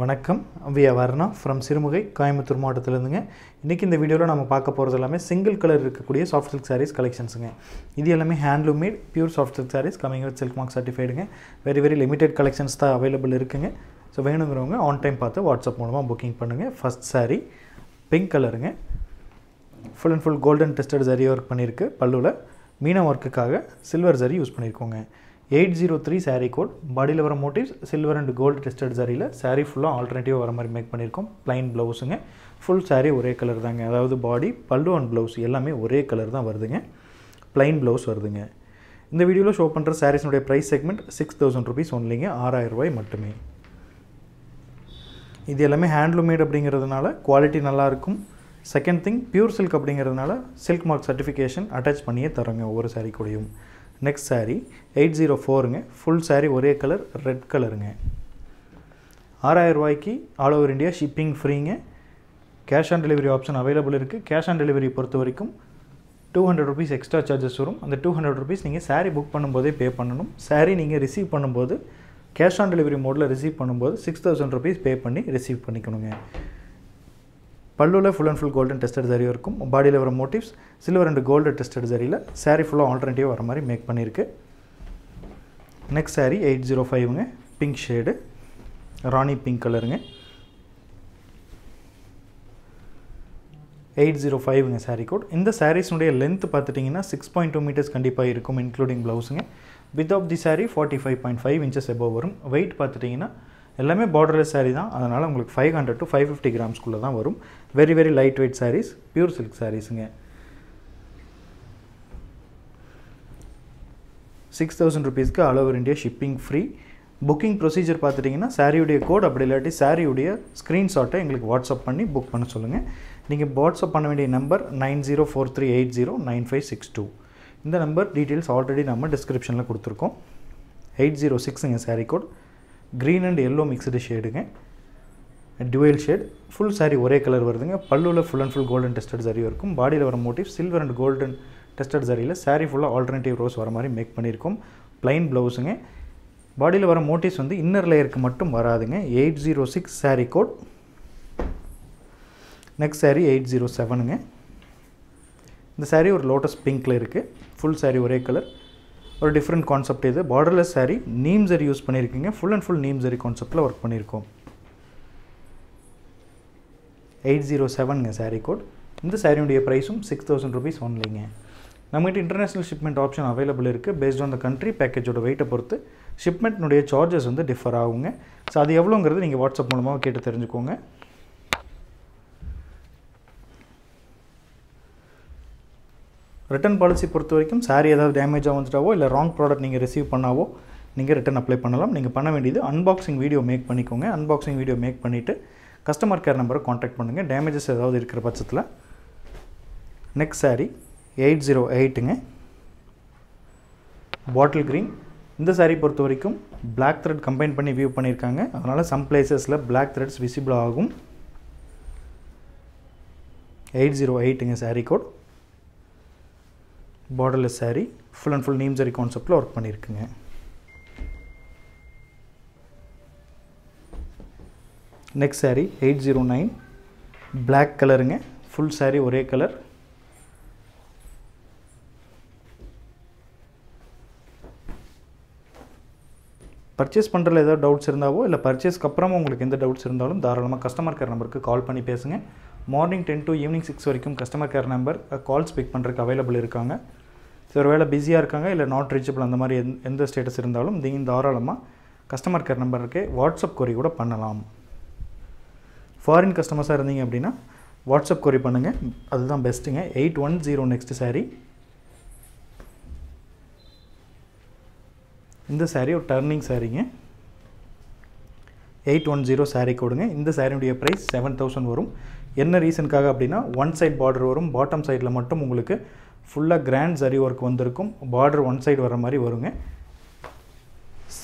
வணக்கம். V Varna from Sirumugai Coimbatore மாவட்டத்திலேருந்துங்க. இன்றைக்கி இந்த வீடியோவில் நம்ம பார்க்க போகிறது எல்லாமே சிங்கிள் கலர் இருக்கக்கூடிய சாஃப்ட் சில்க் சாரீஸ் கலெக்ஷன்ஸுங்க இது எல்லாமே handloom made pure soft silk sarees coming with silk mark சர்டிஃபைடுங்க very very limited collections தான் அவைலபிள் இருக்குங்க. ஸோ வேணுங்கிறவங்க ஆன் டைம் பார்த்து வாட்ஸ்அப் மூலமாக புக்கிங் பண்ணுங்கள் ஃபஸ்ட் சாரீ பிங்க் கலருங்க full and full golden tested zari work பண்ணியிருக்கு பல்லுவில் மீன ஒர்க்குக்காக silver zari use பண்ணியிருக்கோங்க. Eight zero three saree code பாடியில் வர motifs silver and gold tested சாரியில் சாரீ ஃபுல்லாக ஆல்டர்னேட்டிவ் வர மாதிரி மேக் பண்ணியிருக்கோம். ப்ளைன் ப்ளவுஸுங்க ஃபுல் சாரீ ஒரே கலர் தாங்க. அதாவது பாடி பல்லு அண்ட் ப்ளவுஸ் எல்லாமே ஒரே கலர் தான் வருதுங்க. ப்ளைன் ப்ளவுஸ் வருதுங்க. இந்த வீடியோவில் ஷோ பண்ணுற சாரீஸ்னுடைய price segment six thousand rupees ஒன்லிங்க ஆறாயிரம் ரூபாய் மட்டுமே. இது எல்லாமே ஹேண்ட்லூமேட் அப்படிங்கிறதுனால குவாலிட்டி நல்லாயிருக்கும் செகண்ட் திங் பியூர் சில்க் அப்படிங்கிறதுனால சில்க் மார்க் சர்டிஃபிகேஷன் அட்டாச் பண்ணியே தரோங்க ஒவ்வொரு சாரீ கூடயும். நெக்ஸ்ட் saree எயிட் ஜீரோ ஃபோருங்க ஃபுல் saree ஒரே கலர் ரெட் கலருங்க ஆறாயிரம் ரூபாய்க்கு all over India shipping ஃப்ரீங்க cash on delivery option available இருக்குது கேஷ் ஆன் டெலிவரி பொறுத்த வரைக்கும் two hundred rupees extra charges வரும். அந்த டூ ஹண்ட்ரட் ருபீஸ் நீங்கள் சாரீ புக் பண்ணும்போதே பே பண்ணணும். சாரீ நீங்கள் ரிசீவ் பண்ணும்போது கேஷ் ஆன் டெலிவரி மோடில் ரிசீவ் பண்ணும்போது சிக்ஸ் தௌசண்ட் ருபீஸ் பே பண்ணி ரிசீவ் பண்ணிக்கணுங்க. பல்லுவில் full and full golden tested zari இருக்கும். பாடியில் வர motifs silver and gold tested ஜரியில் sari ஃபுல்லாக ஆல்டர்னேட்டிவ் வர மாதிரி மேக் பண்ணியிருக்கு. நெக்ஸ்ட் சாரீ எயிட் ஜீரோ ஃபைவ்ங்க பிங்க் ஷேடு ராணி பிங்க் கலருங்க எயிட் ஜீரோ ஃபைவ்ங்க சாரீ கோட் இந்த சாரீஸ்னுடைய லென்த் பார்த்துட்டிங்கன்னா சிக்ஸ் பாயிண்ட் டூ மீட்டர்ஸ் கண்டிப்பாக இருக்கும் including ப்ளவுஸுங்க with off the saree forty five point five inches above வரும். வெயிட் பார்த்துட்டிங்கன்னா எல்லாமே பார்டர்லெஸ் சாரீ தான். அதனால் உங்களுக்கு five hundred to five fifty கிராம்ஸ்குள்ளே தான் வரும். Very very light weight sarees pure silk சாரீஸுங்க six thousand ருபீஸ்க்கு all over India shipping free booking procedure பார்த்துட்டிங்கன்னா சாரியுடைய கோட் அப்படி இல்லாட்டி சாரியுடைய ஸ்க்ரீன்ஷாட்டை எங்களுக்கு வாட்ஸ்அப் பண்ணி புக் பண்ண சொல்லுங்கள் நீங்கள் வாட்ஸ்அப் பண்ண வேண்டிய number nine zero four three eight zero nine five six two இந்த நம்பர் டீட்டெயில்ஸ் ஆல்ரெடி நம்ம டிஸ்கிரிப்ஷனில் கொடுத்துருக்கோம். Eight zero சிக்ஸுங்க saree code green and yellow mixed ஷேடுங்க dual shade full sari ஒரே கலர் வருதுங்க. பல்லுவில் full and full golden tested zari இருக்கும். பாடியில் வர motif silver and golden tested சாரியில் சாரீ ஃபுல்லாக ஆல்டர்னேட்டிவ் ரோஸ் வர மாதிரி மேக் பண்ணியிருக்கோம். ப்ளைன் ப்ளவுஸுங்க பாடியில் வர மோட்டிவ்ஸ் வந்து இன்னர் லேயருக்கு மட்டும் வராதுங்க. Eight zero six saree code next saree eight zero செவனுங்க இந்த சாரீ ஒரு லோட்டஸ் பிங்க்கில் இருக்குது ஃபுல் சாரீ ஒரே கலர் ஒரு டிஃப்ரெண்ட் கான்செப்ட் இது. Borderless saree neem zari use பண்ணியிருக்கீங்க full and full neem zari கான்செப்டில் ஒர்க் பண்ணியிருக்கோம் எயிட் ஜீரோ செவனுங்க சாரீ கோட் இந்த சாரியுடைய ப்ரைஸும் சிக்ஸ் தௌசண்ட் ருபீஸ் ஒன்லிங்க நம்மகிட்ட இன்டர்நேஷ்னல் ஷிப்மெண்ட் ஆப்ஷன் அவைலபிள் இருக்குது பேஸ்ட் ஆன் த கண்ட்ரி பேக்கேஜோட வெயிட்டை பொறுத்து ஷிப்மெண்ட்னுடைய சார்ஜஸ் வந்து டிஃபர் ஆகுங்க. ஸோ அது எவ்வளோங்கிறது நீங்கள் வாட்ஸ்அப் மூலமாக கேட்டு தெரிஞ்சுக்கோங்க. ரிட்டன் பாலிசி பொறுத்த வரைக்கும் சாரி ஏதாவது டேமேஜாக வந்துட்டாவோ இல்லை ராங் ப்ராடக்ட் நீங்கள் ரிசீவ் பண்ணாவோ நீங்கள் ரிட்டன் அப்ளை பண்ணலாம். நீங்கள் பண்ண வேண்டியது அன்பாக்சிங் வீடியோ மேக் பண்ணிக்கோங்க. அன்பாக்சிங் வீடியோ மேக் பண்ணிவிட்டு கஸ்டமர் கேர் நம்பரை காண்டாக்ட் பண்ணுங்கள் டேமேஜஸ் ஏதாவது இருக்கிற பட்சத்தில். நெக்ஸ்ட் saree எயிட் ஜீரோ எயிட்டுங்க பாட்டில் க்ரீன் இந்த saree பொறுத்த வரைக்கும் பிளாக் த்ரெட் கம்பைன் பண்ணி வியூ பண்ணியிருக்காங்க அதனால் சம் பிளேசஸில் பிளாக் த்ரெட்ஸ் விசிபிள் ஆகும். எயிட் ஜீரோ எயிட்டுங்க saree code borderless saree full and full neem zari கான்செப்டில் work பண்ணியிருக்குங்க. Next saree eight zero nine black கலருங்க ஃபுல் சாரீ ஒரே கலர் பர்ச்சேஸ் பண்ணுறதுல ஏதாவது டவுட்ஸ் இருந்தாவோ இல்லை பர்ச்சேஸ்க்கு அப்புறமா உங்களுக்கு எந்த டவுட்ஸ் இருந்தாலும் தாராளமாக கஸ்டமர் கேர் நம்பருக்கு கால் பண்ணி பேசுங்க. Morning ten to evening six வரைக்கும் customer care number calls pick பண்ணுறதுக்கு அவைலபிள் இருக்காங்க. ஸோ ஒரு வேளை பிஸியாக இருக்காங்க இல்லை நாட் ரீச்சபிள் அந்த மாதிரி எந்த எந்த ஸ்டேட்டஸ் இருந்தாலும் நீங்கள் தாராளமாக கஸ்டமர் கேர் நம்பருக்கு வாட்ஸ்அப் கொரி கூட பண்ணலாம். ஃபாரின் கஸ்டமர்ஸாக இருந்தீங்க அப்படின்னா வாட்ஸ்அப் கொரி பண்ணுங்கள் அதுதான் பெஸ்ட்டுங்க eight one zero next saree. இந்த சாரீ ஒரு டர்னிங் சாரீங்க எயிட் ஒன் ஜீரோ சாரீ கொடுங்க. இந்த சாரியுடைய ப்ரைஸ் செவன் தௌசண்ட் வரும். என்ன ரீசனுக்காக அப்படின்னா ஒன் சைட் பார்டர் வரும். பாட்டம் சைடில் மட்டும் உங்களுக்கு ஃபுல்லாக கிராண்ட் சரி ஒர்க் வந்திருக்கும். பார்டர் ஒன் சைடு வர மாதிரி வருங்க.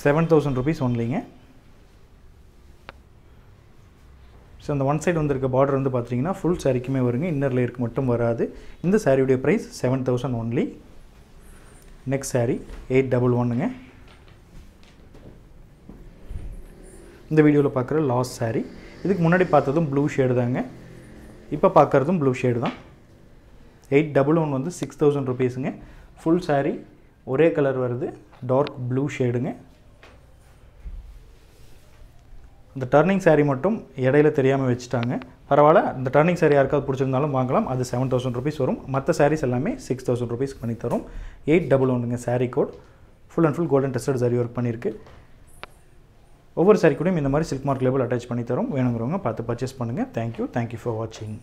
செவன் தௌசண்ட் ருபீஸ் ஒன்லிங்க ஸோ அந்த ஒன் சைடு வந்திருக்க பார்டர் வந்து பார்த்தீங்கன்னா ஃபுல் சாரிக்குமே வருங்க. இன்னர் லேயருக்கு மட்டும் வராது. இந்த சாரியுடைய price seven thousand only next saree eight double ஒன்னுங்க இந்த வீடியோவில் பார்க்குற லாஸ்ட் saree. இதுக்கு முன்னாடி பார்த்ததும் ப்ளூ ஷேடு தாங்க. இப்போ பார்க்குறதும் ப்ளூ ஷேடு தான். எயிட் டபுள் ஒன் வந்து சிக்ஸ் தௌசண்ட் ருபீஸுங்க. ஃபுல் saree ஒரே கலர் வருது. டார்க் ப்ளூ ஷேடுங்க இந்த டர்னிங் சாரீ மட்டும் இடையில தெரியாமல் வச்சுட்டாங்க. பரவாயில்ல இந்த டர்னிங் சாரீ யாருக்காவது பிடிச்சிருந்தாலும் வாங்கலாம். அது செவன் தௌசண்ட் ருபீஸ் வரும். மற்ற சாரீஸ் எல்லாமே சிக்ஸ் தௌசண்ட் ருபீஸ் பண்ணி தரும். எயிட் டபுள் ஒன்றுங்க saree code full and full golden tested zari work பண்ணியிருக்கு. ஒவ்வொரு சாரி கூடயும் இந்த மாதிரி சில்க் மார்க் லேபிள் அட்டாச் பண்ணி தரும். வேணுங்கிறவங்க பார்த்து பர்ச்சேஸ் பண்ணுங்கள் தேங்க்யூ தேங்க்யூ ஃபார் வாட்சிங்